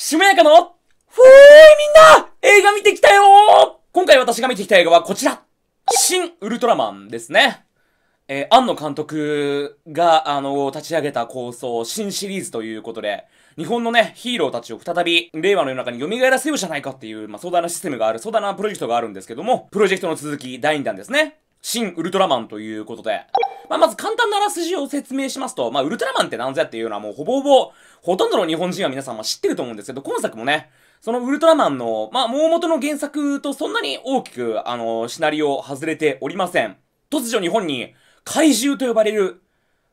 しめやかの、ふーいみんな映画見てきたよ今回私が見てきた映画はこちら新ウルトラマンですね。えー、庵野監督が、あの、立ち上げた構想、新シリーズということで、日本のね、ヒーローたちを再び、令和の世の中に蘇らせようじゃないかっていう、まあ、壮大なシステムがある、壮大なプロジェクトがあるんですけども、プロジェクトの続き、第2弾ですね。新ウルトラマンということで、まあ、まず簡単なあらすじを説明しますと、まあ、ウルトラマンって何ぞやっていうのはもうほぼほぼ、ほとんどの日本人は皆さんは知ってると思うんですけど、今作もね、そのウルトラマンの、まあ、大元の原作とそんなに大きく、あの、シナリオを外れておりません。突如日本に、怪獣と呼ばれる、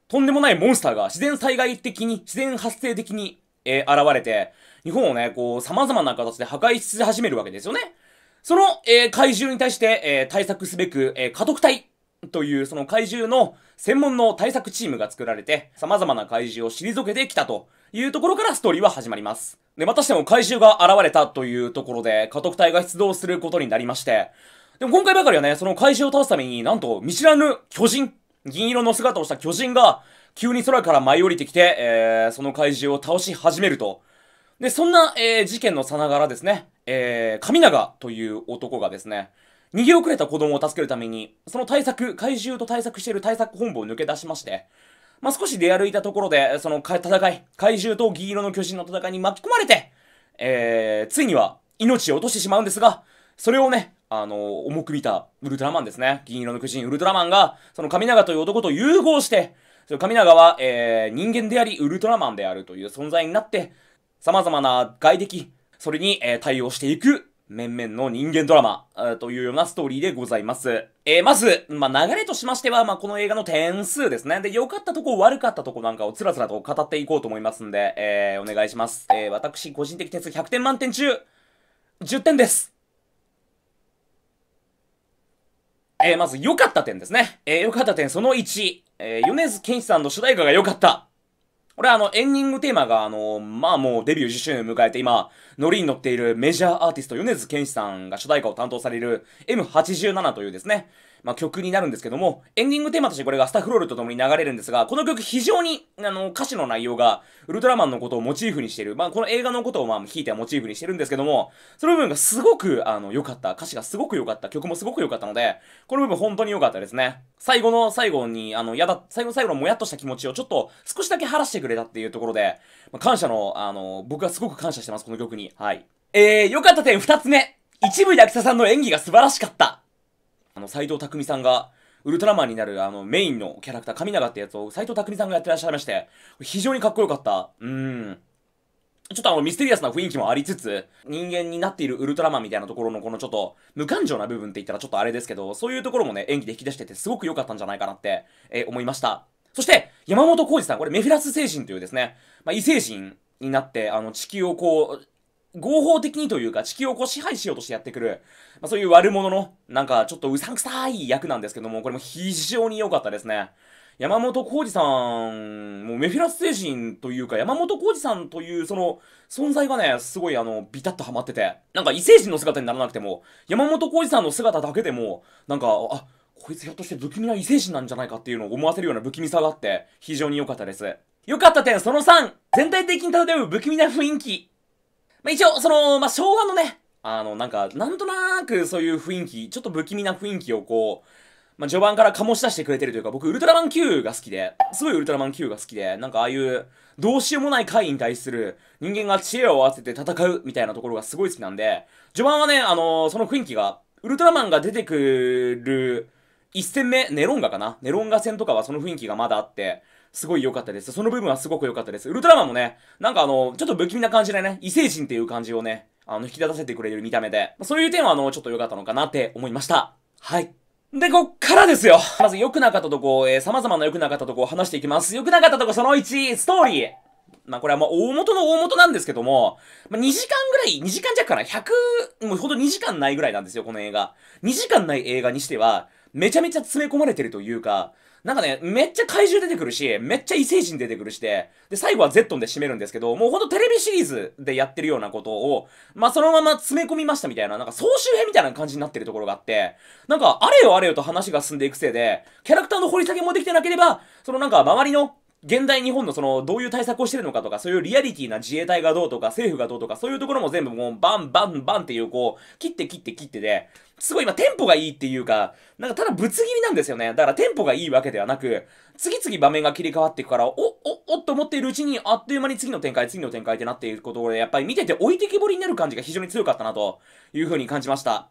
とんでもないモンスターが自然災害的に、自然発生的に、えー、現れて、日本をね、こう、様々な形で破壊し始めるわけですよね。その、えー、怪獣に対して、えー、対策すべく、えー、家督隊というその怪獣の専門の対策チームが作られて、様々な怪獣を退けてきたというところからストーリーは始まります。で、またしても怪獣が現れたというところで、家督隊が出動することになりまして、でも今回ばかりはね、その怪獣を倒すためになんと見知らぬ巨人銀色の姿をした巨人が、急に空から舞い降りてきて、えー、その怪獣を倒し始めると。で、そんな、えー、事件のさながらですね、えー、神長という男がですね、逃げ遅れた子供を助けるために、その対策、怪獣と対策している対策本部を抜け出しまして、まあ、少し出歩いたところで、その戦い、怪獣と銀色の巨人の戦いに巻き込まれて、えー、ついには命を落としてしまうんですが、それをね、あの、重く見たウルトラマンですね。銀色の巨人ウルトラマンが、その神長という男と融合して、その神長は、えー、人間であり、ウルトラマンであるという存在になって、様々な外敵、それに、えー、対応していく、面々の人間ドラマ、というようなストーリーでございます。えー、まず、まあ、流れとしましては、まあ、この映画の点数ですね。で、良かったとこ、悪かったとこなんかをつらつらと語っていこうと思いますんで、えー、お願いします。えー、私、個人的点数100点満点中、10点です。えー、まず良かった点ですね。えー、良かった点その1、えー、米津玄師さんの主題歌が良かった。これはあの、エンディングテーマがあの、まあもうデビュー10周年を迎えて今、ノリに乗っているメジャーアーティスト米津玄師さんが主題歌を担当される M87 というですね、まあ、曲になるんですけども、エンディングテーマとしてこれがスタッフロールとともに流れるんですが、この曲非常に、あの、歌詞の内容が、ウルトラマンのことをモチーフにしてる、まあ、この映画のことをまあ、引いてはモチーフにしてるんですけども、その部分がすごく、あの、良かった。歌詞がすごく良かった。曲もすごく良かったので、この部分本当に良かったですね。最後の最後に、あの、やだ、最後の最後のもやっとした気持ちをちょっと少しだけ晴らしてくれたっていうところで、まあ、感謝の、あの、僕はすごく感謝してます、この曲に。はい。えー、良かった点二つ目。一部役者さんの演技が素晴らしかった。あの、斎藤匠さんが、ウルトラマンになるあのメインのキャラクター、神長ってやつを斎藤匠さんがやってらっしゃいまして、非常にかっこよかった。うん。ちょっとあのミステリアスな雰囲気もありつつ、人間になっているウルトラマンみたいなところのこのちょっと無感情な部分って言ったらちょっとあれですけど、そういうところもね、演技で引き出しててすごく良かったんじゃないかなって、えー、思いました。そして、山本浩二さん、これメフィラス星人というですね、まあ、異星人になって、あの地球をこう、合法的にというか地球をこう支配しようとしてやってくる、まあ、そういう悪者の、なんかちょっとうさんくさい役なんですけども、これも非常に良かったですね。山本浩二さん、もうメフィラス星人というか、山本浩二さんというその存在がね、すごいあの、ビタッとハマってて、なんか異星人の姿にならなくても、山本浩二さんの姿だけでも、なんか、あ、こいつひょっとして不気味な異星人なんじゃないかっていうのを思わせるような不気味さがあって、非常に良かったです。良かった点その3、全体的に漂う不気味な雰囲気。まあ、一応、その、まあ、昭和のね、あの、なんか、なんとなくそういう雰囲気、ちょっと不気味な雰囲気をこう、まあ、序盤から醸し出してくれてるというか、僕、ウルトラマン Q が好きで、すごいウルトラマン Q が好きで、なんかああいう、どうしようもない回に対する人間が知恵を合わせて戦うみたいなところがすごい好きなんで、序盤はね、あのー、その雰囲気が、ウルトラマンが出てくる、一戦目、ネロンガかな？ネロンガ戦とかはその雰囲気がまだあって、すごい良かったです。その部分はすごく良かったです。ウルトラマンもね、なんかあの、ちょっと不気味な感じでね、異星人っていう感じをね、あの、引き立たせてくれる見た目で、そういう点はあの、ちょっと良かったのかなって思いました。はい。で、こっからですよ。まず良くなかったとこ、えー、様々な良くなかったとこを話していきます。良くなかったとこその1、ストーリー。まあこれはもう大元の大元なんですけども、まあ、2時間ぐらい、2時間弱かな ?100、もうほんと2時間ないぐらいなんですよ、この映画。2時間ない映画にしては、めちゃめちゃ詰め込まれてるというか、なんかね、めっちゃ怪獣出てくるし、めっちゃ異星人出てくるして、で、最後はゼットンで締めるんですけど、もうほんとテレビシリーズでやってるようなことを、まあ、そのまま詰め込みましたみたいな、なんか総集編みたいな感じになってるところがあって、なんか、あれよあれよと話が進んでいくせいで、キャラクターの掘り下げもできてなければ、そのなんか周りの現代日本のその、どういう対策をしてるのかとか、そういうリアリティな自衛隊がどうとか、政府がどうとか、そういうところも全部もう、バンバンバンっていう、こう、切って切って切ってで、すごい今テンポがいいっていうか、なんかただぶつ切りなんですよね。だからテンポがいいわけではなく、次々場面が切り替わっていくから、お、お、おっと思っているうちに、あっという間に次の展開、次の展開ってなっていることで、やっぱり見てて置いてきぼりになる感じが非常に強かったなという風に感じました。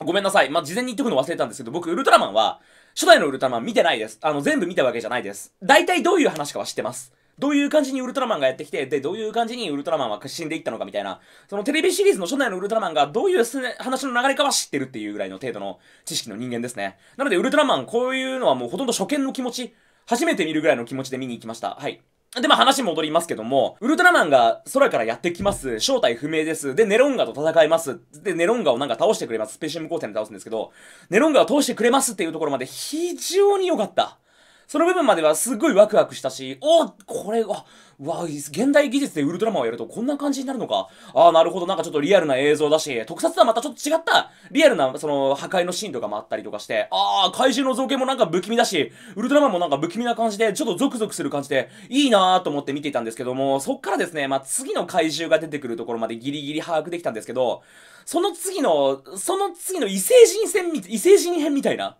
ごめんなさい。まあ、事前に言ってくの忘れたんですけど、僕、ウルトラマンは、初代のウルトラマン見てないです。あの、全部見たわけじゃないです。大体どういう話かは知ってます。どういう感じにウルトラマンがやってきて、で、どういう感じにウルトラマンは死んでいったのかみたいな、そのテレビシリーズの初代のウルトラマンがどういう話の流れかは知ってるっていうぐらいの程度の知識の人間ですね。なので、ウルトラマン、こういうのはもうほとんど初見の気持ち、初めて見るぐらいの気持ちで見に行きました。はい。で、まあ話戻りますけども、ウルトラマンが空からやってきます。正体不明です。で、ネロンガと戦います。で、ネロンガをなんか倒してくれます。スペシウム光線で倒すんですけど、ネロンガを倒してくれますっていうところまで非常に良かった。その部分まではすっごいワクワクしたし、おこれ、あ、わ、現代技術でウルトラマンをやるとこんな感じになるのか。ああ、なるほど、なんかちょっとリアルな映像だし、特撮とはまたちょっと違った、リアルな、その、破壊のシーンとかもあったりとかして、ああ、怪獣の造形もなんか不気味だし、ウルトラマンもなんか不気味な感じで、ちょっとゾクゾクする感じで、いいなーと思って見ていたんですけども、そっからですね、まあ、次の怪獣が出てくるところまでギリギリ把握できたんですけど、その次の、その次の異星人戦異星人編みたいな、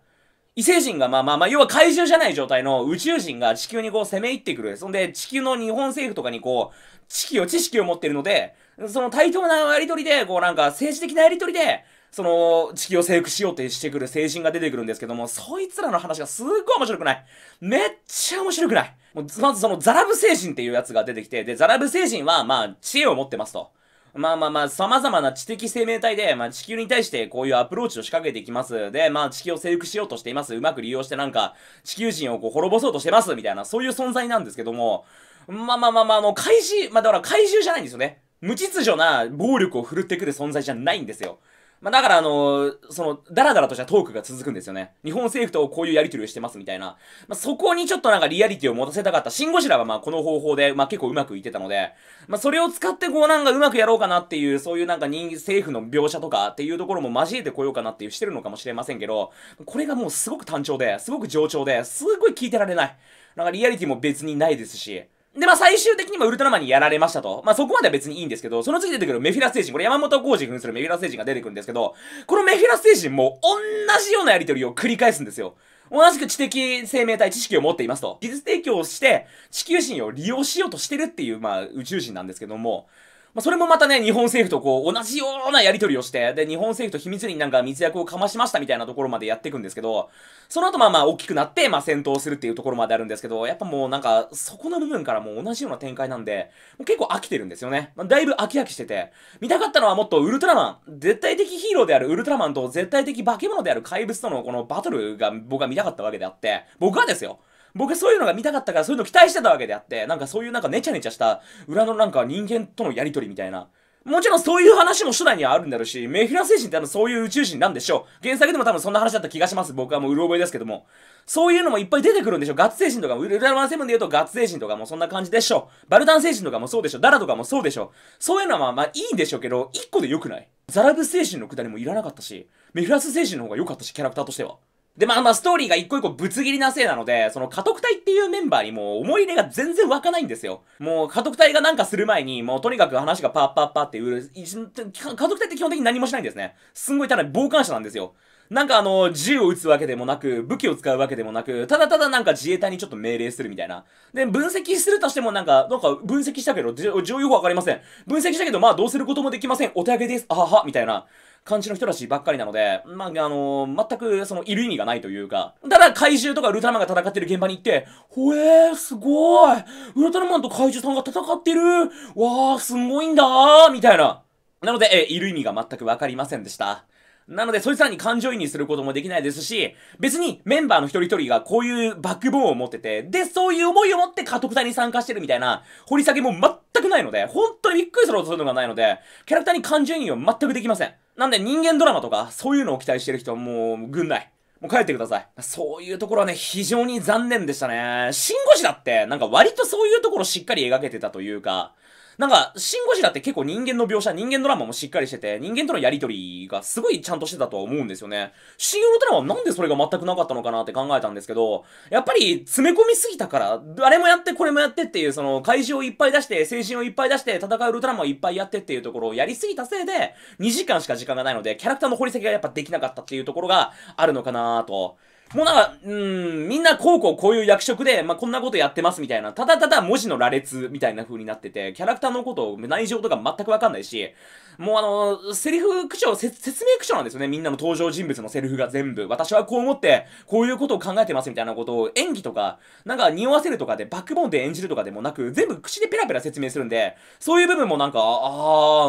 異星人が、まあまあまあ、要は怪獣じゃない状態の宇宙人が地球にこう攻め入ってくる。そんで、地球の日本政府とかにこう、知識を、知識を持ってるので、その対等なやりとりで、こうなんか政治的なやりとりで、その、地球を征服しようってしてくる星人が出てくるんですけども、そいつらの話がすっごい面白くない。めっちゃ面白くない。まずそのザラブ星人っていうやつが出てきて、で、ザラブ星人は、まあ、知恵を持ってますと。まあまあまあ、様々な知的生命体で、まあ地球に対してこういうアプローチを仕掛けていきます。で、まあ地球を征服しようとしています。うまく利用してなんか、地球人をこう滅ぼそうとしてます。みたいな、そういう存在なんですけども、まあまあまあまあ、あの、怪獣、まあだから怪獣じゃないんですよね。無秩序な暴力を振るってくる存在じゃないんですよ。まあ、だからあのー、その、ダラダラとしたトークが続くんですよね。日本政府とこういうやり取りをしてますみたいな。まあ、そこにちょっとなんかリアリティを持たせたかった。シンゴジラはまこの方法で、ま結構うまくいってたので、まあそれを使ってこうなんかうまくやろうかなっていう、そういうなんか人、政府の描写とかっていうところも交えてこようかなっていうしてるのかもしれませんけど、これがもうすごく単調で、すごく上調で、すごい聞いてられない。なんかリアリティも別にないですし、で、まあ最終的にもウルトラマンにやられましたと。まあそこまでは別にいいんですけど、その次出てくるメフィラス星人、これ山本浩二扮するメフィラス星人が出てくるんですけど、このメフィラス星人も同じようなやりとりを繰り返すんですよ。同じく知的生命体知識を持っていますと。技術提供をして地球人を利用しようとしてるっていう、まあ宇宙人なんですけども、まあ、それもまたね、日本政府とこう、同じようなやり取りをして、で、日本政府と秘密になんか密約をかましましたみたいなところまでやっていくんですけど、その後まあまあ大きくなって、まあ戦闘するっていうところまであるんですけど、やっぱもうなんか、そこの部分からもう同じような展開なんで、結構飽きてるんですよね。まあ、だいぶ飽き飽きしてて、見たかったのはもっとウルトラマン、絶対的ヒーローであるウルトラマンと絶対的化け物である怪物とのこのバトルが僕は見たかったわけであって、僕はですよ。僕はそういうのが見たかったからそういうの期待してたわけであって、なんかそういうなんかネチャネチャした裏のなんか人間とのやりとりみたいな、もちろんそういう話も初代にはあるんだろうし、メフィラス星人って多分そういう宇宙人なんでしょう。原作でも多分そんな話だった気がします。僕はもううる覚えですけども。そういうのもいっぱい出てくるんでしょ。ガッツ星人とか、ウルトラマンセブンで言うとガッツ星人とかもそんな感じでしょう。バルタン星人とかもそうでしょ。ダラとかもそうでしょ。そういうのはまあまあいいんでしょうけど、一個で良くない？ザラブ星人のくだりもいらなかったし、メフィラス星人の方が良かったし、キャラクターとしては。で、まあまあ、ストーリーが一個一個ぶつ切りなせいなので、その家督隊っていうメンバーにもう思い入れが全然湧かないんですよ。もう家督隊がなんかする前に、もうとにかく話がパッパッパってう、家督隊って基本的に何もしないんですね。すんごいただ傍観者なんですよ。なんかあの、銃を撃つわけでもなく、武器を使うわけでもなく、ただただなんか自衛隊にちょっと命令するみたいな。で、分析するとしてもなんか、なんか分析したけど、情報よくわかりません。分析したけど、まあどうすることもできません。お手上げです。あはは、みたいな。感じの人たちばっかりなので、まあ、あのー、全くその、いる意味がないというか、ただ怪獣とかウルトラマンが戦ってる現場に行って、ほえー、すごいウルトラマンと怪獣さんが戦ってるわー、すごいんだーみたいな。なので、え、いる意味が全くわかりませんでした。なので、そいつらに感情移入することもできないですし、別にメンバーの一人一人がこういうバックボーンを持ってて、で、そういう思いを持って家督隊に参加してるみたいな、掘り下げも全くないので、本当にびっくりするほどそういうのがないので、キャラクターに感情移入は全くできません。なんで人間ドラマとか、そういうのを期待してる人はもう、軍内。もう帰ってください。そういうところはね、非常に残念でしたね。シンゴジラって、なんか割とそういうところしっかり描けてたというか、なんか、シン・ゴジラって結構人間の描写、人間ドラマもしっかりしてて、人間とのやりとりがすごいちゃんとしてたとは思うんですよね。シン・ウルトラマンなんでそれが全くなかったのかなって考えたんですけど、やっぱり詰め込みすぎたから、あれもやってこれもやってっていう、その、怪獣をいっぱい出して、精神をいっぱい出して、戦うウルトラマンをいっぱいやってっていうところをやりすぎたせいで、2時間しか時間がないので、キャラクターの掘り下げがやっぱできなかったっていうところがあるのかなと。もうなんか、うん、みんなこうこうこういう役職で、まあ、こんなことやってますみたいな、ただただ文字の羅列みたいな風になってて、キャラクターのことを、内情とか全くわかんないし、もうあの、セリフ口調、説明口調なんですよね。みんなの登場人物のセリフが全部。私はこう思って、こういうことを考えてますみたいなことを演技とか、なんか匂わせるとかで、バックボーンで演じるとかでもなく、全部口でペラペラ説明するんで、そういう部分もなんか、あー、あ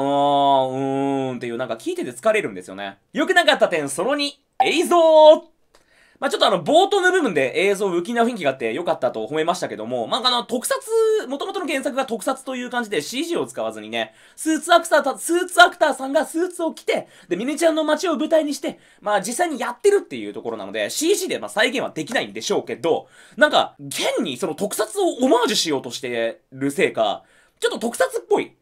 ー、うーんっていうなんか聞いてて疲れるんですよね。良くなかった点、その2、映像まあ、ちょっとあの、冒頭の部分で映像浮きな雰囲気があって良かったと褒めましたけども、まあ、あの、特撮、元々の原作が特撮という感じで CG を使わずにね、スーツアクター、スーツアクターさんがスーツを着て、で、ミニチュアの街を舞台にして、まあ、実際にやってるっていうところなので、CG でまあ再現はできないんでしょうけど、なんか、現にその特撮をオマージュしようとしてるせいか、ちょっと特撮っぽい。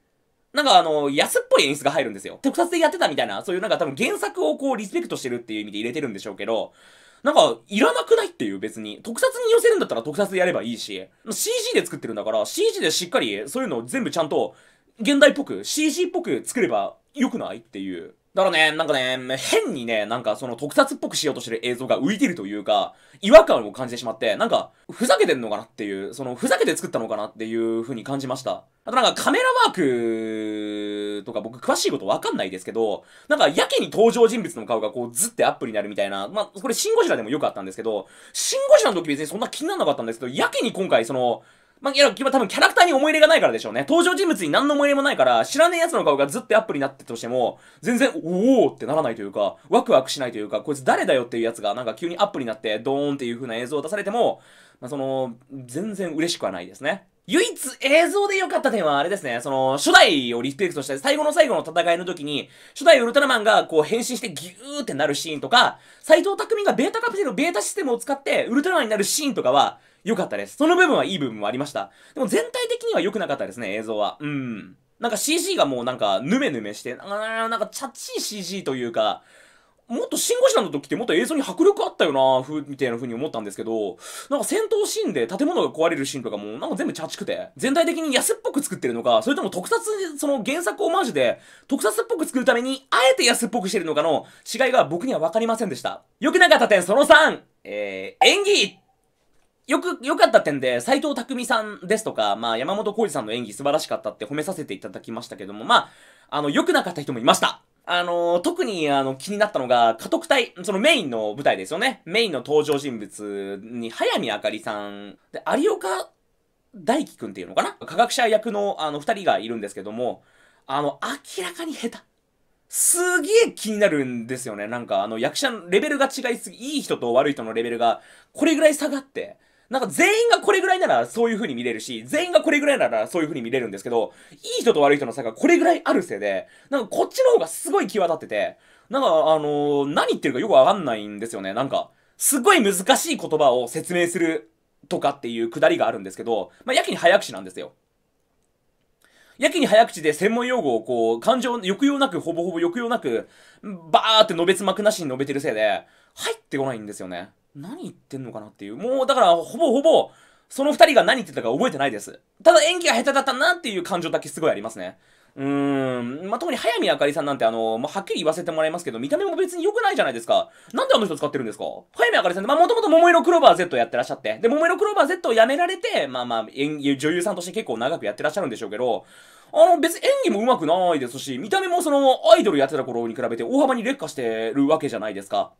なんかあの、安っぽい演出が入るんですよ。特撮でやってたみたいな、そういうなんか多分原作をこうリスペクトしてるっていう意味で入れてるんでしょうけど、なんか、いらなくないっていう別に。特撮に寄せるんだったら特撮でやればいいし、CG で作ってるんだから、CG でしっかりそういうのを全部ちゃんと、現代っぽく、CG っぽく作れば良くないっていう。だからね、なんかね、変にね、なんかその特撮っぽくしようとしてる映像が浮いてるというか、違和感を感じてしまって、なんか、ふざけてんのかなっていう、その、ふざけて作ったのかなっていう風に感じました。あとなんかカメラワークとか僕詳しいことわかんないですけど、なんかやけに登場人物の顔がこうずってアップになるみたいな、まあ、これシンゴジラでもよくあったんですけど、シンゴジラの時別にそんな気にならなかったんですけど、やけに今回その、まあ、いや、多分キャラクターに思い入れがないからでしょうね。登場人物に何の思い入れもないから、知らねえ奴の顔がずってアップになってとしても、全然、おおってならないというか、ワクワクしないというか、こいつ誰だよっていうやつがなんか急にアップになって、ドーンっていう風な映像を出されても、まあ、その、全然嬉しくはないですね。唯一映像で良かった点はあれですね、その、初代をリスペクトして最後の最後の戦いの時に、初代ウルトラマンがこう変身してギューってなるシーンとか、斎藤匠がベータカプセルベータシステムを使ってウルトラマンになるシーンとかは、良かったです。その部分はいい部分もありました。でも全体的には良くなかったですね、映像は。うん。なんか CG がもうなんか、ヌメヌメして、あーなんかチャッチい CG というか、もっとシンゴジラの時ってもっと映像に迫力あったよなふみたいな風に思ったんですけど、なんか戦闘シーンで建物が壊れるシーンとかもなんか全部チャチくて、全体的に安っぽく作ってるのか、それとも特撮、その原作オマージュで特撮っぽく作るために、あえて安っぽくしてるのかの違いが僕には分かりませんでした。良くなかった点その3、えー、演技よく、良かった点で、斎藤匠さんですとか、まあ、山本浩二さんの演技素晴らしかったって褒めさせていただきましたけども、まあ、あの、良くなかった人もいました。あの、特にあの気になったのが、家督隊、そのメインの舞台ですよね。メインの登場人物に、早見あかりさん、で、有岡大輝くんっていうのかな？科学者役のあの二人がいるんですけども、あの、明らかに下手。すげえ気になるんですよね。なんかあの役者のレベルが違いすぎ、いい人と悪い人のレベルがこれぐらい下がって、なんか全員がこれぐらいならそういう風に見れるし、全員がこれぐらいならそういう風に見れるんですけど、いい人と悪い人の差がこれぐらいあるせいで、なんかこっちの方がすごい際立ってて、なんかあのー、何言ってるかよくわかんないんですよね。なんか、すごい難しい言葉を説明するとかっていうくだりがあるんですけど、まあ、やけに早口なんですよ。やけに早口で専門用語をこう、感情、抑揚なく、ほぼほぼ抑揚なく、バーって述べつ幕なしに述べてるせいで、入ってこないんですよね。何言ってんのかなっていう。もう、だから、ほぼほぼ、その二人が何言ってたか覚えてないです。ただ演技が下手だったなっていう感情だけすごいありますね。うーん。まあ、特に早見あかりさんなんてあの、まあ、はっきり言わせてもらいますけど、見た目も別に良くないじゃないですか。なんであの人使ってるんですか？早見あかりさんって、まあ、もともと桃色クローバー Z をやってらっしゃって、で、桃色クローバー Z をやめられて、まあまあ、演技、女優さんとして結構長くやってらっしゃるんでしょうけど、あの、別に演技も上手くないですし、見た目もその、アイドルやってた頃に比べて大幅に劣化してるわけじゃないですか。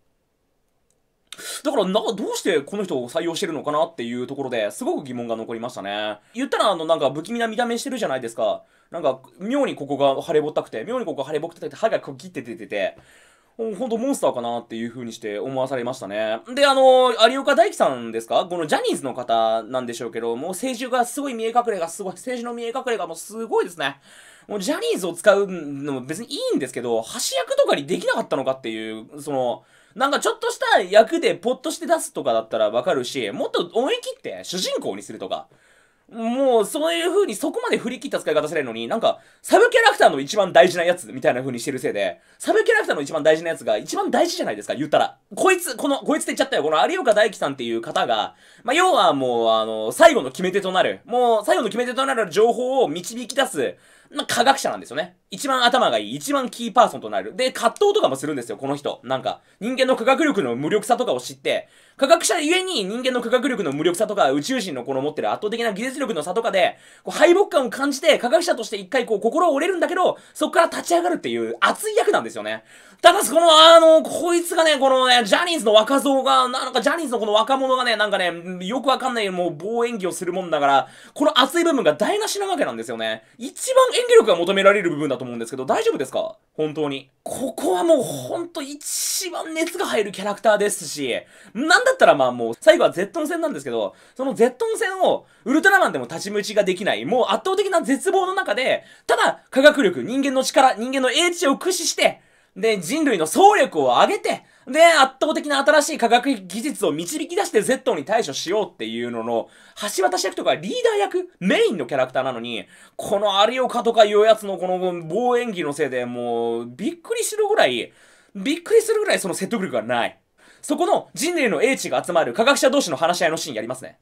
だから、な、どうしてこの人を採用してるのかなっていうところですごく疑問が残りましたね。言ったら、あの、なんか不気味な見た目してるじゃないですか。なんか、妙にここが腫れぼったくて、妙にここが腫れぼったくて、歯がこう切って出てて、ほんとモンスターかなっていう風にして思わされましたね。で、あの、有岡大樹さんですか？このジャニーズの方なんでしょうけど、もう政治がすごい見え隠れがすごい、政治の見え隠れがもうすごいですね。もうジャニーズを使うのも別にいいんですけど、橋役とかにできなかったのかっていう、その、なんかちょっとした役でポッとして出すとかだったらわかるし、もっと思い切って主人公にするとか。もう、そういう風にそこまで振り切った使い方されるのに、なんか、サブキャラクターの一番大事なやつみたいな風にしてるせいで、サブキャラクターの一番大事なやつが一番大事じゃないですか、言ったら。こいつ、この、こいつって言っちゃったよ。この有岡大樹さんっていう方が、まあ、要はもう、あの、最後の決め手となる、もう、最後の決め手となる情報を導き出す、まあ、科学者なんですよね。一番頭がいい、一番キーパーソンとなる。で、葛藤とかもするんですよ、この人。なんか、人間の科学力の無力さとかを知って、科学者ゆえに人間の科学力の無力さとか宇宙人のこの持ってる圧倒的な技術力の差とかで、こう敗北感を感じて科学者として一回こう心折れるんだけど、そこから立ち上がるっていう熱い役なんですよね。ただ、このあの、こいつがね、このね、ジャニーズの若造が、なんかジャニーズのこの若者がね、なんかね、よくわかんないもう棒演技をするもんだから、この熱い部分が台無しなわけなんですよね。一番演技力が求められる部分だと思うんですけど、大丈夫ですか？本当に。ここはもうほんと一番熱が入るキャラクターですし、なんんだったらまあもう最後はゼットン戦なんですけど、そのゼットン戦をウルトラマンでも立ち打ちができない、もう圧倒的な絶望の中で、ただ科学力、人間の力、人間の英知を駆使して、で、人類の総力を上げて、で、圧倒的な新しい科学技術を導き出して Z に対処しようっていうのの、橋渡し役とかリーダー役メインのキャラクターなのに、この有岡とかいうやつのこの棒演技のせいでもう、びっくりするぐらい、びっくりするぐらいその説得力がない。そこの人類の英知が集まる科学者同士の話し合いのシーンやりますね。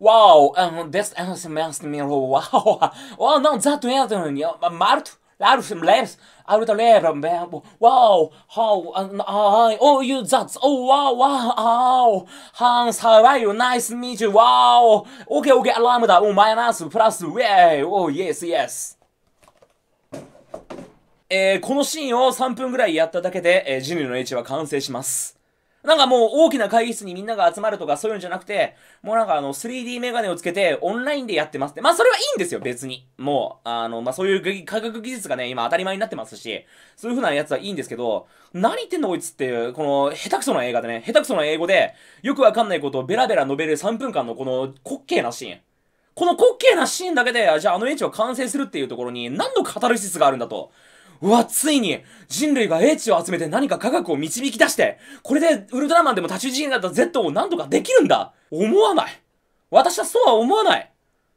Wow, um, this answers me, wow, wow, no, that answer, Mart, Alf, Labs, Out Lab, wow, how, uh, oh, you that, oh, wow, wow, Hans, how are you, nice to meet you, wow, okay, okay, アラームだ、oh, マイナス、プラス、ウェイ、oh, yes, yes. えー、このシーンを3分ぐらいやっただけで、えー、人類の英知は完成します。なんかもう大きな会議室にみんなが集まるとかそういうんじゃなくて、もうなんかあの 3D メガネをつけてオンラインでやってますって。まあそれはいいんですよ、別に。もう、あの、まあそういう科学技術がね、今当たり前になってますし、そういう風なやつはいいんですけど、何言ってんのこいつっていう、この下手くそな映画でね、下手くそな英語で、よくわかんないことをベラベラ述べる3分間のこの滑稽なシーン。この滑稽なシーンだけで、じゃああのエンチは完成するっていうところに何のカタルシスがあるんだと。うわ、ついに人類が英知を集めて何か科学を導き出して、これでウルトラマンでも立ち打ちになった Z を何とかできるんだ思わない。私はそうは思わない。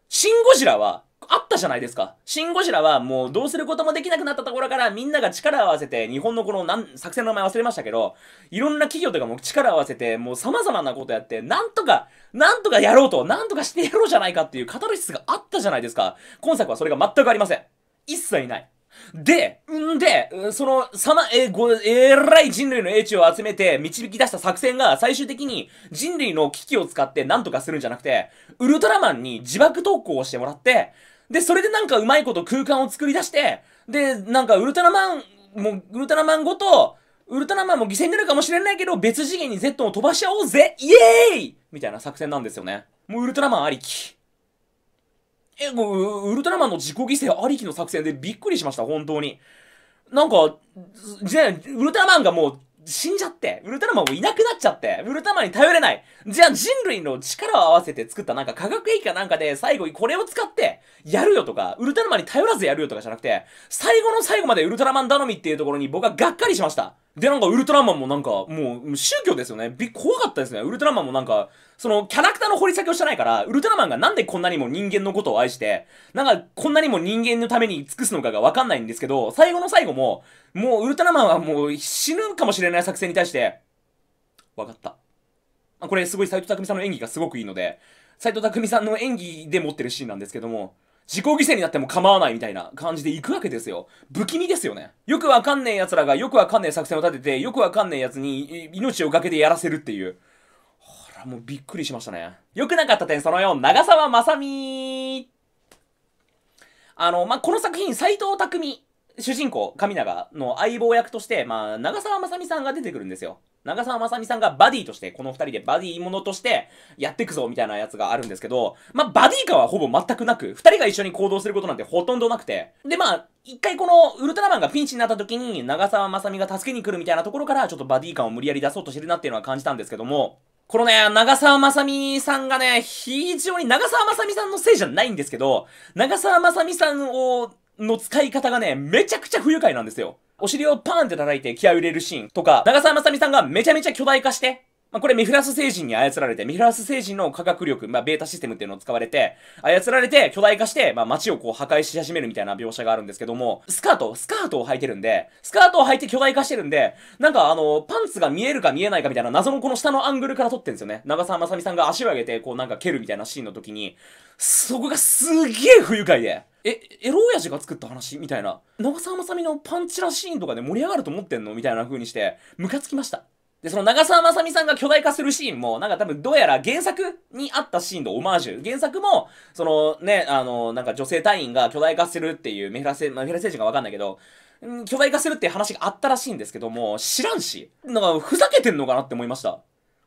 シン・ゴジラは、あったじゃないですか。シン・ゴジラはもうどうすることもできなくなったところからみんなが力を合わせて、日本のこのなん作戦の名前忘れましたけど、いろんな企業とかも力を合わせて、もう様々なことやって、なんとか、なんとかやろうと、なんとかしてやろうじゃないかっていうカタルシスがあったじゃないですか。今作はそれが全くありません。一切ない。で、んで、その、さま、えご、えらい人類の英知を集めて導き出した作戦が最終的に人類の危機を使って何とかするんじゃなくて、ウルトラマンに自爆投稿をしてもらって、で、それでなんかうまいこと空間を作り出して、で、なんかウルトラマン、もう、ウルトラマンごと、ウルトラマンも犠牲になるかもしれないけど、別次元に Z を飛ばし合おうぜイエーイみたいな作戦なんですよね。もうウルトラマンありき。え、ウルトラマンの自己犠牲ありきの作戦でびっくりしました、本当に。なんか、じゃあ、ウルトラマンがもう死んじゃって、ウルトラマンもいなくなっちゃって、ウルトラマンに頼れない。じゃあ人類の力を合わせて作ったなんか化学兵器かなんかで最後にこれを使ってやるよとか、ウルトラマンに頼らずやるよとかじゃなくて、最後の最後までウルトラマン頼みっていうところに僕はがっかりしました。で、なんかウルトラマンもなんか、もう宗教ですよね。び怖かったですね。ウルトラマンもなんか、そのキャラクターの掘り下げをしてないから、ウルトラマンがなんでこんなにも人間のことを愛して、なんかこんなにも人間のために尽くすのかがわかんないんですけど、最後の最後も、もうウルトラマンはもう死ぬかもしれない作戦に対して、わかった。あこれすごい斎藤匠さんの演技がすごくいいので、斎藤匠さんの演技で持ってるシーンなんですけども、自己犠牲になっても構わないみたいな感じで行くわけですよ。不気味ですよね。よくわかんねえ奴らがよくわかんねえ作戦を立てて、よくわかんねえ奴に命を懸けてやらせるっていう。ほら、もうびっくりしましたね。良くなかった点その4、長澤まさみあの、まあ、この作品、斎藤匠、主人公、神長の相棒役として、まあ、長澤まさみさんが出てくるんですよ。長澤まさみさんがバディとして、この二人でバディものとしてやってくぞみたいなやつがあるんですけど、まあ、バディ感はほぼ全くなく、二人が一緒に行動することなんてほとんどなくて、で、まあ、一回このウルトラマンがピンチになった時に長澤まさみが助けに来るみたいなところからちょっとバディ感を無理やり出そうとしてるなっていうのは感じたんですけども、このね、長澤まさみさんがね、非常に長澤まさみさんのせいじゃないんですけど、長澤まさみさんを、の使い方がね、めちゃくちゃ不愉快なんですよ。お尻をパーンって叩いて気合を入れるシーンとか、長澤まさみさんがめちゃめちゃ巨大化して、まあ、これメフラス星人に操られて、メフラス星人の科学力、まあ、ベータシステムっていうのを使われて、操られて巨大化して、まあ、街をこう破壊し始めるみたいな描写があるんですけども、スカート、スカートを履いてるんで、スカートを履いて巨大化してるんで、なんかあの、パンツが見えるか見えないかみたいな謎のこの下のアングルから撮ってんですよね。長澤まさみさんが足を上げて、こうなんか蹴るみたいなシーンの時に、そこがすげえ不愉快で。え、エロ親父が作った話みたいな。長澤まさみのパンチラシーンとかで盛り上がると思ってんのみたいな風にして、ムカつきました。で、その長澤まさみさんが巨大化するシーンも、なんか多分どうやら原作にあったシーンのオマージュ。原作も、そのね、あの、なんか女性隊員が巨大化するっていうメフラセ、メフラ星人がわかんないけど、巨大化するって話があったらしいんですけども、知らんし、なんかふざけてんのかなって思いました。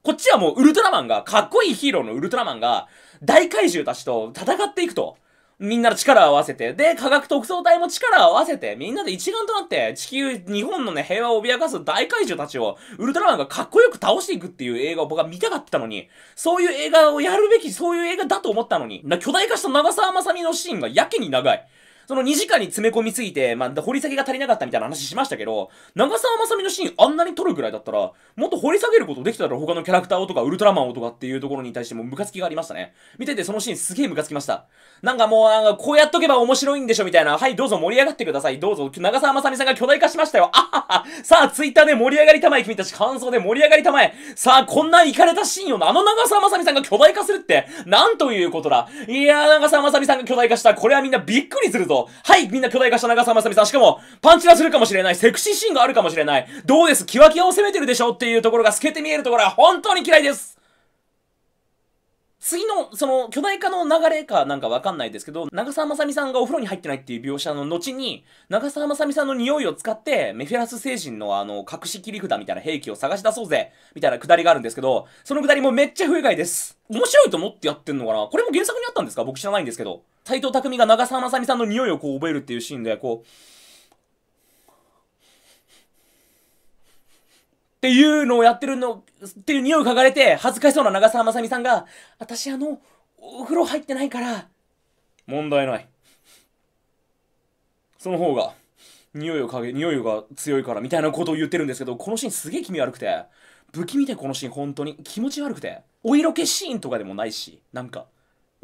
こっちはもうウルトラマンが、かっこいいヒーローのウルトラマンが、大怪獣たちと戦っていくと。みんなの力を合わせて、で、科学特捜隊も力を合わせて、みんなで一丸となって、地球、日本のね、平和を脅かす大怪獣たちを、ウルトラマンがかっこよく倒していくっていう映画を僕は見たかったのに、そういう映画をやるべき、そういう映画だと思ったのに、巨大化した長澤まさみのシーンがやけに長い。その2時間に詰め込みすぎて、まあ、掘り下げが足りなかったみたいな話しましたけど、長澤まさみのシーンあんなに撮るぐらいだったら、もっと掘り下げることできたら他のキャラクターをとか、ウルトラマンをとかっていうところに対してもムカつきがありましたね。見ててそのシーンすげえムカつきました。なんかもう、なんかこうやっとけば面白いんでしょみたいな、はい、どうぞ盛り上がってください。どうぞ、長澤まさみさんが巨大化しましたよ。あはは。さあ、ツイッターで盛り上がりたまえ、君たち感想で盛り上がりたまえ。さあ、こんなイかれたシーンをあの長澤まさみさんが巨大化するって、なんということだ。いやー、長澤まさみさんが巨大化した。これはみんなびっくりするぞ。はい、みんな巨大化した長澤まさみさん。しかも、パンチラするかもしれない。セクシーシーンがあるかもしれない。どうです？キワキワを攻めてるでしょ？っていうところが透けて見えるところは本当に嫌いです。次の、その、巨大化の流れかなんかわかんないですけど、長澤まさみさんがお風呂に入ってないっていう描写の後に、長澤まさみさんの匂いを使って、メフィラス星人のあの、隠し切り札みたいな兵器を探し出そうぜみたいなくだりがあるんですけど、そのくだりもめっちゃ不愉快です。面白いと思ってやってんのかな？これも原作にあったんですか？僕知らないんですけど。斎藤匠が長澤まさみさんの匂いをこう覚えるっていうシーンで、こう、っていうのをやってるの、っていう匂いを嗅がれて、恥ずかしそうな長澤まさみさんが、私あの、お風呂入ってないから、問題ない。その方が、匂いを嗅げ、匂いが強いから、みたいなことを言ってるんですけど、このシーンすげえ気味悪くて、不気味でこのシーン本当に気持ち悪くて、お色気シーンとかでもないし、なんか、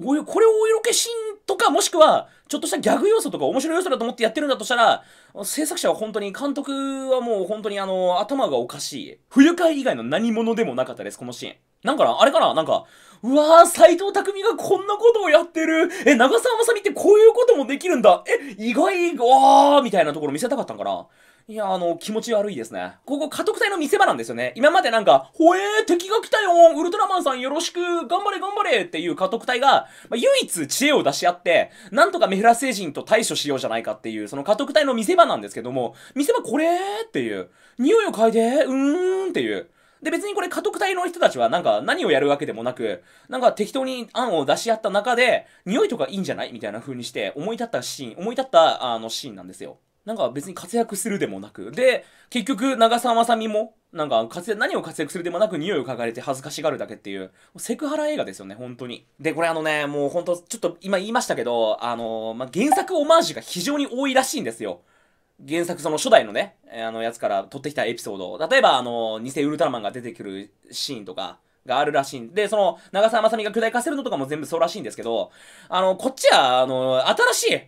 これお色気シーンとか、もしくは、ちょっとしたギャグ要素とか面白い要素だと思ってやってるんだとしたら、制作者は本当に、監督はもう本当にあの、頭がおかしい。不愉快以外の何者でもなかったです、このシーン。なんかなあれかな？なんか、うわぁ、斎藤匠がこんなことをやってる。え、長澤まさみってこういうこともできるんだ。え、意外、わーみたいなところ見せたかったんかな？いや、あの、気持ち悪いですね。ここ、家督隊の見せ場なんですよね。今までなんか、ほえー、敵が来たよウルトラマンさんよろしく頑張れ頑張れっていう家督隊が、まあ、唯一知恵を出し合って、なんとかメフラ星人と対処しようじゃないかっていう、その家督隊の見せ場なんですけども、見せ場これっていう、匂いを嗅いで、うーんっていう。で、別にこれ家督隊の人たちはなんか何をやるわけでもなく、なんか適当に案を出し合った中で、匂いとかいいんじゃない？みたいな風にして思い立ったシーン、思い立ったあのシーンなんですよ。なんか別に活躍するでもなく。で、結局、長澤まさみも、なんか活躍、何を活躍するでもなく匂いを嗅がれて恥ずかしがるだけっていう、セクハラ映画ですよね、本当に。で、これあのね、もう本当ちょっと今言いましたけど、あのー、まあ、原作オマージュが非常に多いらしいんですよ。原作その初代のね、あのやつから撮ってきたエピソード。例えば、あの、偽ウルトラマンが出てくるシーンとか、があるらしいんで、その、長澤まさみが巨大化せるのとかも全部そうらしいんですけど、あの、こっちは、あの、新しい、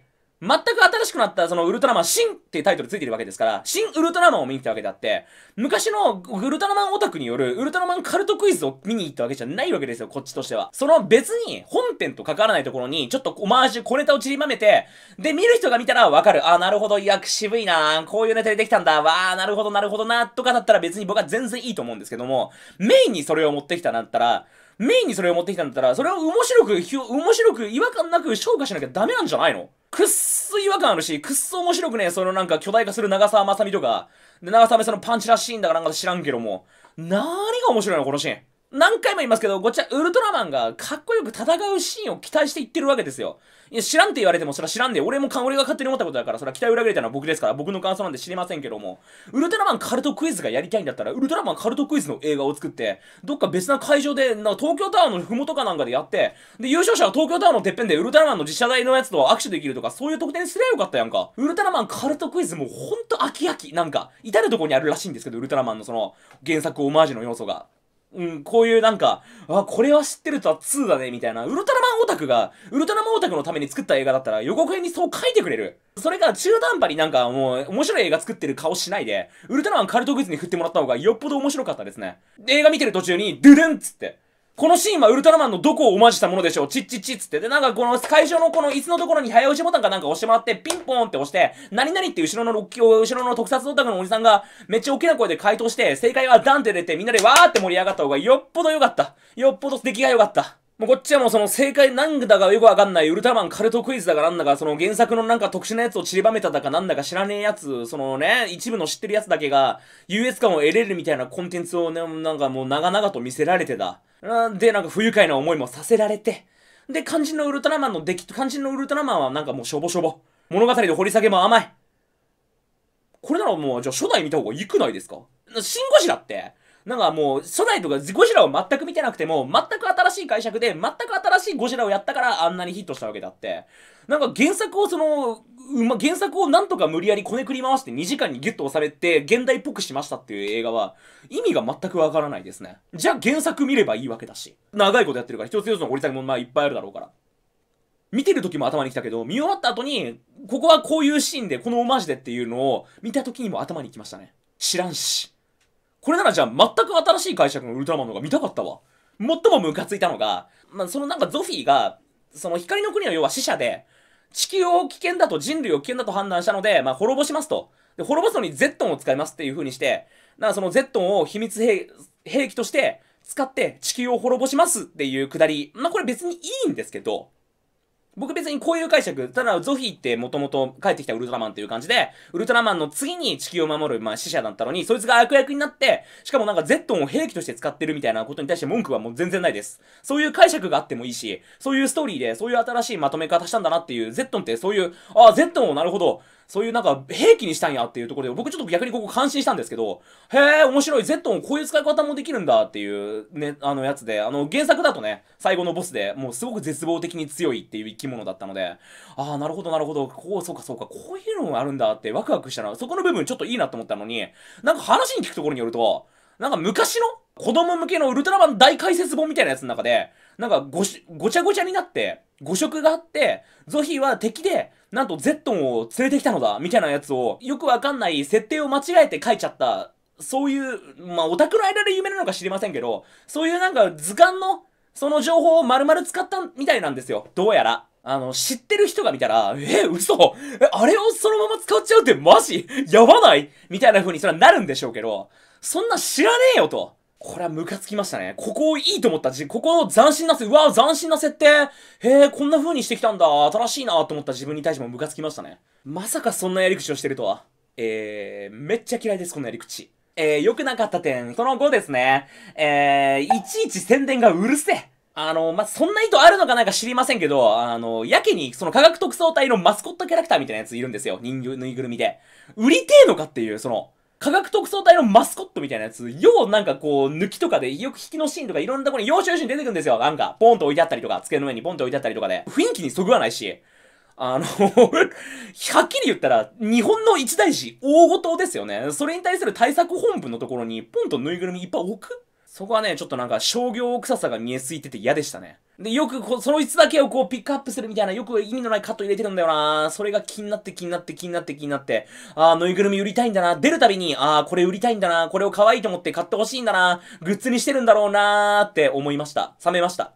全く新しくなったそのウルトラマン、シンっていうタイトルついてるわけですから、新ウルトラマンを見に行ったわけであって、昔のウルトラマンオタクによるウルトラマンカルトクイズを見に行ったわけじゃないわけですよ、こっちとしては。その別に本編と関わらないところに、ちょっとオマージュ、小ネタを散りばめて、で、見る人が見たらわかる。あ、なるほど、いや、渋いなこういうネタでできたんだ。わー、なるほど、なるほどな、とかだったら別に僕は全然いいと思うんですけども、メインにそれを持ってきたんだったら、メインにそれを持ってきたんだったら、それを面白く、面白く違和感なく消化しなきゃダメなんじゃないの？くっそ違和感あるし、くっそ面白くね、そのなんか巨大化する長澤まさみとか、で、長澤まさみのパンチらしいんだかなんか知らんけども、何が面白いのこのシーン？何回も言いますけど、こっちはウルトラマンがかっこよく戦うシーンを期待していってるわけですよ。いや、知らんって言われても、それは知らんで、俺も、俺が勝手に思ったことだから、それは期待裏切れたのは僕ですから、僕の感想なんで知りませんけども、ウルトラマンカルトクイズがやりたいんだったら、ウルトラマンカルトクイズの映画を作って、どっか別な会場で、な東京タワーのふもとかなんかでやって、で、優勝者は東京タワーのてっぺんでウルトラマンの実写台のやつと握手できるとか、そういう特典すりゃよかったやんか。ウルトラマンカルトクイズもうほんと飽き飽き。なんか、至るとこにあるらしいんですけど、ウルトラマンのその、原作オマージュの要素が。うん、こういうなんか、あ、これは知ってるとは2だね、みたいな、ウルトラマンオタクが、ウルトラマンオタクのために作った映画だったら予告編にそう書いてくれる。それが中途半端になんかもう、面白い映画作ってる顔しないで、ウルトラマンカルトグッズに振ってもらった方がよっぽど面白かったですね。映画見てる途中に、ドゥルンっつって、このシーンはウルトラマンのどこをオマージしたものでしょう？チッチッチッつって。で、なんかこの会場のこの椅子のところに早押しボタンかなんか押してもらって、ピンポーンって押して、何々って後ろのロッキー後ろの特撮オタクのおじさんがめっちゃ大きな声で回答して、正解はダンって出てみんなでわーって盛り上がった方がよっぽど良かった。よっぽど出来が良かった。もうこっちはもうその正解なんだかよくわかんないウルトラマンカルトクイズだかなんだか、その原作のなんか特殊なやつを散りばめただかなんだか知らねえやつ、そのね、一部の知ってるやつだけが優越感を得れるみたいなコンテンツをね、なんかもう長々と見せられてた。で、なんか不愉快な思いもさせられて、で、肝心のウルトラマンの出来、肝心のウルトラマンはなんかもうしょぼしょぼ。物語で掘り下げも甘い。これならもう、じゃあ初代見た方がいいくないですか？シンゴジラって、なんかもう、初代とかゴジラを全く見てなくても、全く新しい解釈で、全く新しいゴジラをやったからあんなにヒットしたわけだって。なんか原作をその、うま、原作をなんとか無理やりこねくり回して2時間にギュッと収めて現代っぽくしましたっていう映画は意味が全くわからないですね。じゃあ原作見ればいいわけだし。長いことやってるから一つ一つの掘り下げもまあいっぱいあるだろうから。見てる時も頭に来たけど、見終わった後に、ここはこういうシーンで、このオマージでっていうのを見た時にも頭に来ましたね。知らんし。これならじゃあ全く新しい解釈のウルトラマンのが見たかったわ。最もムカついたのが、まあ、そのなんかゾフィーが、その光の国の要は死者で、地球を危険だと、人類を危険だと判断したので、まあ、滅ぼしますと。で、滅ぼすのにゼットンを使いますっていう風にして、だかそのゼットンを秘密兵兵器として使って地球を滅ぼしますっていうくだり、まあ、これ別にいいんですけど、僕別にこういう解釈、ただゾフィーってもともと帰ってきたウルトラマンっていう感じで、ウルトラマンの次に地球を守る、まあ死者だったのに、そいつが悪役になって、しかもなんかゼットンを兵器として使ってるみたいなことに対して文句はもう全然ないです。そういう解釈があってもいいし、そういうストーリーで、そういう新しいまとめ方したんだなっていう、ゼットンってそういう、ああ、ゼットンをなるほど、そういうなんか兵器にしたんやっていうところで、僕ちょっと逆にここ感心したんですけど、へえ、面白い、ゼットンこういう使い方もできるんだっていうね、あのやつで、あの原作だとね、最後のボスでもうすごく絶望的に強いっていう生き物だったので、ああ、なるほどなるほど、こう、そうかそうか、こういうのがあるんだってワクワクしたら、そこの部分ちょっといいなと思ったのに、なんか話に聞くところによると、なんか昔の子供向けのウルトラマン大解説本みたいなやつの中で、なんかごし、ごちゃごちゃになって、誤色があって、ゾフィーは敵で、なんとゼットンを連れてきたのだ、みたいなやつを、よくわかんない設定を間違えて書いちゃった、そういう、まあ、オタクの間で有名なのか知りませんけど、そういうなんか図鑑の、その情報を丸々使ったみたいなんですよ。どうやら。あの、知ってる人が見たら、え、嘘え、あれをそのまま使っちゃうってマジ？やばない？みたいな風にそれはなるんでしょうけど、そんな知らねえよと。これはムカつきましたね。ここいいと思ったここの斬新なせ、うわ斬新な設定へえ、こんな風にしてきたんだ新しいなと思った自分に対してもムカつきましたね。まさかそんなやり口をしてるとは。えー、めっちゃ嫌いです、このやり口。えー、良くなかった点、その後ですね。えー、いちいち宣伝がうるせえ。あの、まあ、そんな意図あるのかなんか知りませんけど、あの、やけに、その科学特捜隊のマスコットキャラクターみたいなやついるんですよ。人形、ぬいぐるみで。売りてえのかっていう、その、科学特捜隊のマスコットみたいなやつ、ようなんかこう、抜きとかで、よく引きのシーンとかいろんなところに要所要所に出てくるんですよ。なんか、ポンと置いてあったりとか、机の上にポンと置いてあったりとかで。雰囲気にそぐわないし、あのはっきり言ったら、日本の一大事、大ごとですよね。それに対する対策本部のところに、ポンとぬいぐるみいっぱい置くそこはね、ちょっとなんか商業臭さが見えすぎてて嫌でしたね。で、よくこ、そのつだけをこうピックアップするみたいな、よく意味のないカット入れてるんだよなそれが気になって気になって気になって気になって、ああ、ぬいぐるみ売りたいんだな。出るたびに、ああ、これ売りたいんだな。これを可愛いと思って買ってほしいんだな。グッズにしてるんだろうなーって思いました。冷めました。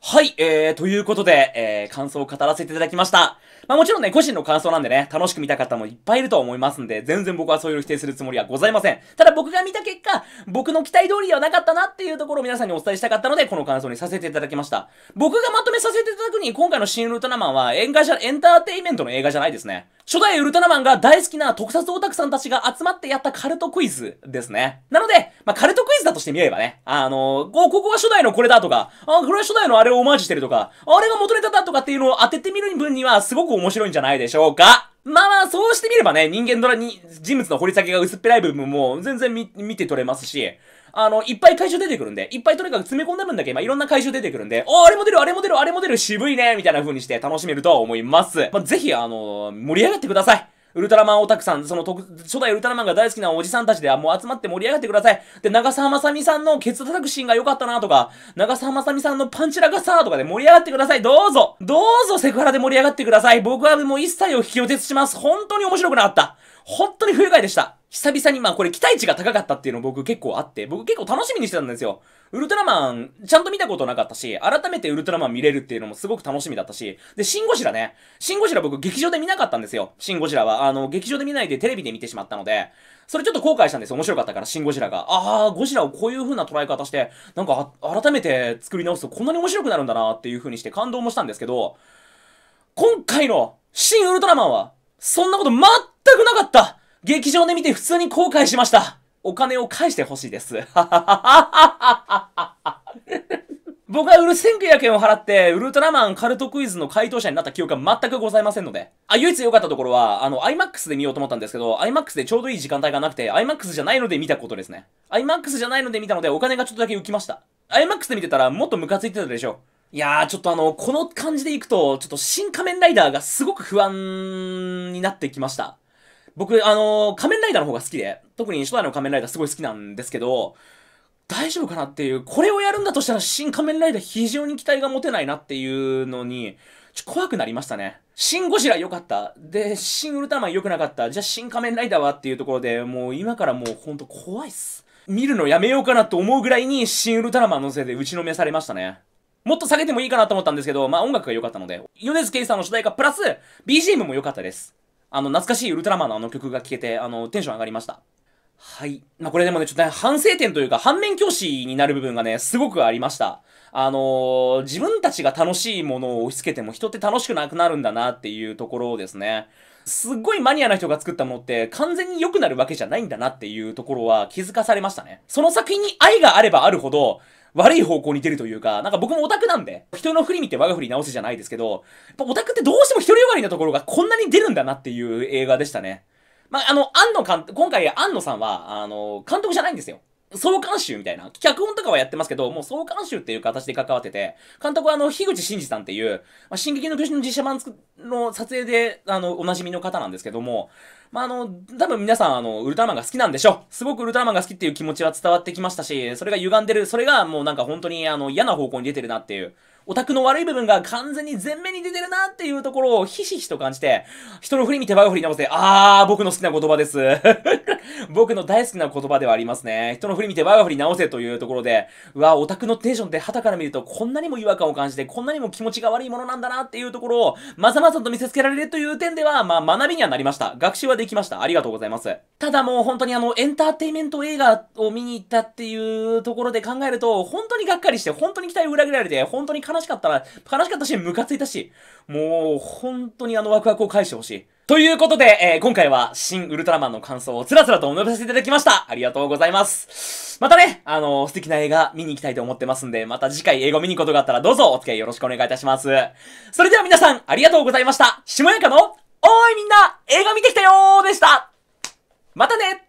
はい、えー、ということで、えー、感想を語らせていただきました。まあもちろんね、個人の感想なんでね、楽しく見た方もいっぱいいると思いますんで、全然僕はそういうの否定するつもりはございません。ただ僕が見た結果、僕の期待通りではなかったなっていうところを皆さんにお伝えしたかったので、この感想にさせていただきました。僕がまとめさせていただくに、今回の新ウルトラマンは、演画じゃ、エンターテイメントの映画じゃないですね。初代ウルトラマンが大好きな特撮オタクさんたちが集まってやったカルトクイズですね。なので、まあ、カルトクイズだとしてみればね、あの、ここは初代のこれだとか、あ、これは初代のあれをオマージュしてるとか、あれが元ネタだとかっていうのを当ててみる分にはすごく面白いんじゃないでしょうか？まあまあ、そうしてみればね、人間ドラに、人物の掘り下げが薄っぺらい部分も全然見、見て取れますし、あの、いっぱい回収出てくるんで、いっぱいとにかく詰め込んだ分だけ、まあ、いろんな回収出てくるんで、おあれも出る、あれも出る、あれも出る、渋いね、みたいな風にして楽しめるとは思います。まあ、ぜひ、あの、盛り上がってください。ウルトラマンオタクさん、その初代ウルトラマンが大好きなおじさんたちでもう集まって盛り上がってください。で、長澤まさみさんのケツ叩くシーンが良かったなとか、長澤まさみさんのパンチラがさーとかで盛り上がってください。どうぞどうぞセクハラで盛り上がってください。僕はもう一切を引き寄せします。本当に面白くなかった。本当に不愉快でした。久々に、まあこれ期待値が高かったっていうの僕結構あって、僕結構楽しみにしてたんですよ。ウルトラマン、ちゃんと見たことなかったし、改めてウルトラマン見れるっていうのもすごく楽しみだったし、で、シンゴジラね。シンゴジラ僕劇場で見なかったんですよ。シンゴジラは。あの、劇場で見ないでテレビで見てしまったので、それちょっと後悔したんですよ。面白かったから、シンゴジラが。ああ、ゴジラをこういう風な捉え方して、なんか改めて作り直すとこんなに面白くなるんだなっていう風にして感動もしたんですけど、今回のシン・ウルトラマンは、そんなこと全くなかった劇場で見て普通に後悔しましたお金を返してほしいです。僕はウル1900円を払って、ウルトラマンカルトクイズの回答者になった記憶は全くございませんので。あ、唯一良かったところは、あの、IMAX で見ようと思ったんですけど、IMAX でちょうどいい時間帯がなくて、IMAX じゃないので見たことですね。IMAX じゃないので見たので、お金がちょっとだけ浮きました。IMAX で見てたら、もっとムカついてたでしょ。いやー、ちょっとあの、この感じでいくと、ちょっと新仮面ライダーがすごく不安になってきました。僕、あのー、仮面ライダーの方が好きで、特に初代の仮面ライダーすごい好きなんですけど、大丈夫かなっていう、これをやるんだとしたら新仮面ライダー非常に期待が持てないなっていうのに、ちょ怖くなりましたね。新ゴジラ良かった。で、新ウルトラマン良くなかった。じゃあ新仮面ライダーはっていうところで、もう今からもうほんと怖いっす。見るのやめようかなと思うぐらいに新ウルトラマンのせいで打ちのめされましたね。もっと下げてもいいかなと思ったんですけど、まあ音楽が良かったので、米津玄師さんの主題歌プラス BGM も良かったです。あの、懐かしいウルトラマンのあの曲が聴けて、あの、テンション上がりました。はい。まあ、これでもね、ちょっとね、反省点というか、反面教師になる部分がね、すごくありました。あのー、自分たちが楽しいものを押し付けても人って楽しくなくなるんだなっていうところですね。すっごいマニアな人が作ったものって完全に良くなるわけじゃないんだなっていうところは気づかされましたね。その作品に愛があればあるほど、悪い方向に出るというか、なんか僕もオタクなんで、人の振り見て我が振り直せじゃないですけど、やっぱオタクってどうしても独りよがりなところがこんなに出るんだなっていう映画でしたね。まあ、あの、安野監督、今回安野さんは、あの、監督じゃないんですよ。総監修みたいな。脚本とかはやってますけど、もう総監修っていう形で関わってて、監督はあの、樋口真嗣さんっていう、まあ、進撃の巨人の実写版の撮影で、あの、おなじみの方なんですけども、まあ、あの、多分皆さん、あの、ウルトラマンが好きなんでしょ。すごくウルトラマンが好きっていう気持ちは伝わってきましたし、それが歪んでる、それがもうなんか本当にあの、嫌な方向に出てるなっていう。オタクの悪い部分が完全に前面に出てるなっていうところをひしひしと感じて、人の振り見て我が振り直せ、あー、僕の好きな言葉です。僕の大好きな言葉ではありますね。人の振り見て我が振り直せというところで、うわ、オタクのテンションって旗から見るとこんなにも違和感を感じて、こんなにも気持ちが悪いものなんだなっていうところを、まざまざと見せつけられるという点では、まあ学びにはなりました。学習はできました。ありがとうございます。ただもう本当にあの、エンターテイメント映画を見に行ったっていうところで考えると、本当にがっかりして、本当に期待を裏切られて、本当に悲しかったら、悲しかったし、ムカついたし、もう、本当にあのワクワクを返してほしい。ということで、えー、今回は、新ウルトラマンの感想をつらつらとお述べさせていただきました。ありがとうございます。またね、あのー、素敵な映画見に行きたいと思ってますんで、また次回映画見に行くことがあったらどうぞお付き合いよろしくお願いいたします。それでは皆さん、ありがとうございました。下やかの、おーいみんな、映画見てきたよーでしたまたね